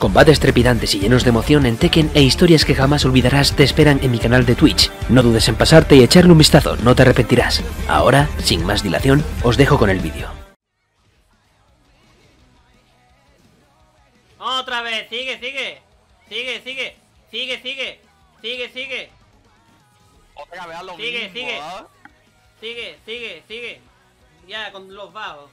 Combates trepidantes y llenos de emoción en Tekken e historias que jamás olvidarás te esperan en mi canal de Twitch. No dudes en pasarte y echarle un vistazo, no te arrepentirás. Ahora, sin más dilación, os dejo con el vídeo. Otra vez, sigue, sigue. Sigue, sigue. Sigue, sigue. Sigue, sigue. Otra vez lo Sigue, mismo, sigue. ¿eh? Sigue, sigue, sigue. Ya, con los bajos.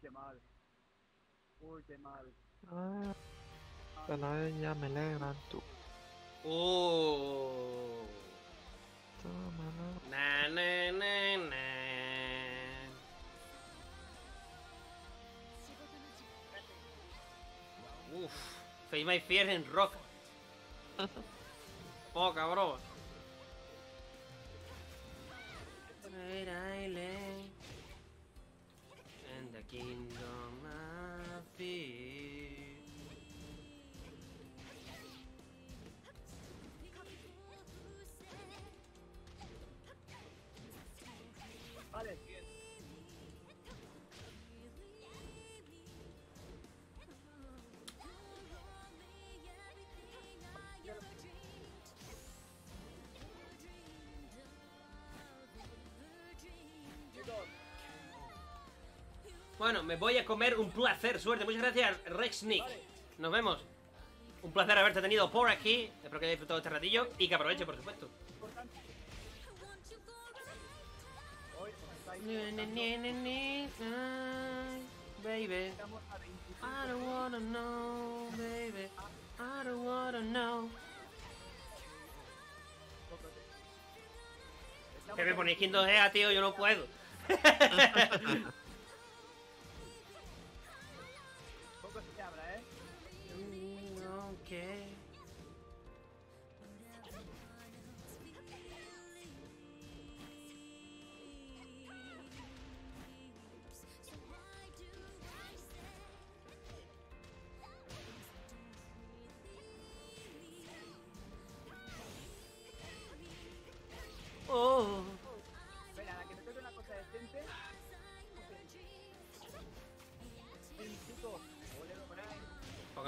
Qué mal. Uy, qué mal. Ah, pero ella me alegran tú. Uh. Tómala. Na, na, na, na. Uf. Face My Fear en rock. Poca, bro. Great island and the kingdom Bueno, me voy a comer un placer, suerte. Muchas gracias, Rex Nick. Nos vemos. Un placer haberte tenido por aquí. Espero que hayas disfrutado este ratillo y que aproveche, por supuesto. Baby, estamos a 25 I don't wanna know, baby. I don't wanna know. Que me ponéis Kingdom Hearts, tío, yo no puedo.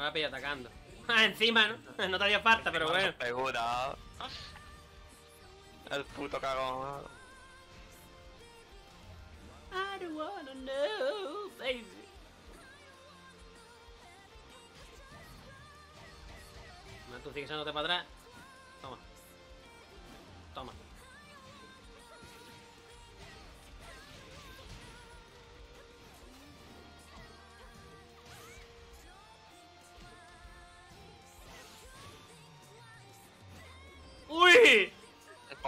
me ha pillado atacando. Ah, encima, ¿no? No te hacía falta, pero Bueno. Segura. El puto cagón. I don't wanna know, baby. No, tú sigues echándote para atrás.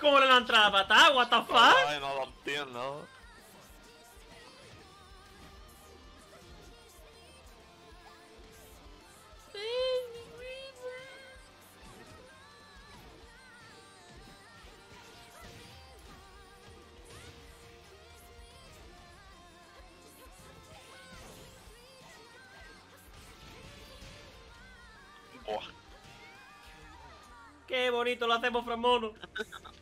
¿Cómo le han entrado a patada? What the fuck? Qué bonito lo hacemos, Fran Framono.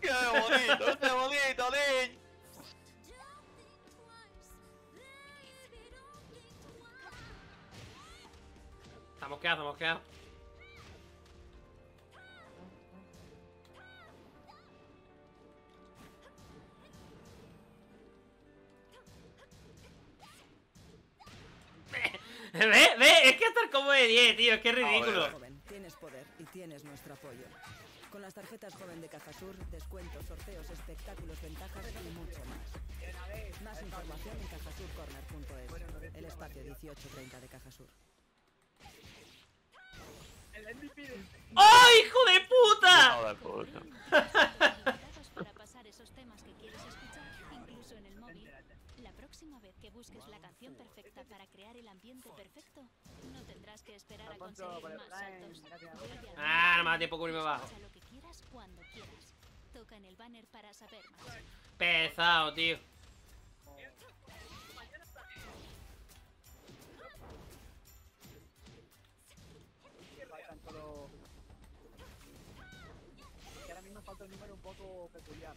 qué bonito, qué bonito, niño. Está mosqueado, está mosqueado. ve, ve, es que estar como de 10, tío, es que es ah, ridículo. Joven, tienes poder y tienes nuestro apoyo. Con las tarjetas joven de Cajasur, descuentos, sorteos, espectáculos, ventajas y mucho más. Más información en cajasurcorner.es. El espacio 1830 de Cajasur. ¡Ay, hijo de puta! próxima vez que busques la canción perfecta para crear el ambiente perfecto, no tendrás que esperar a conseguir más saltos. Ah, no me da tiempo que irme abajo. Lo que quieras cuando quieras. Toca en el banner para saber más. Pesado, tío. Que ahora mismo falta un número un poco peculiar.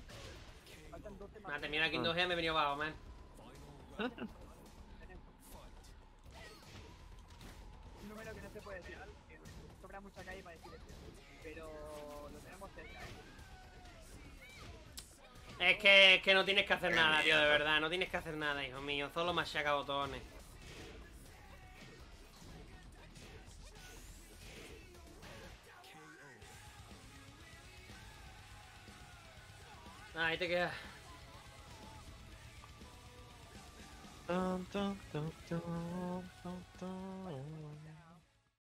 Faltan 12 más... Me ha terminado aquí en 2G, me he venido abajo, man. Un número que no se puede decir. que Sobra mucha calle para decir esto. Pero lo tenemos cerca. Es que, es que no tienes que hacer nada, tío, de verdad. No tienes que hacer nada, hijo mío. Solo machaca botones. Ah, ahí te quedas. Dun, dun, dun,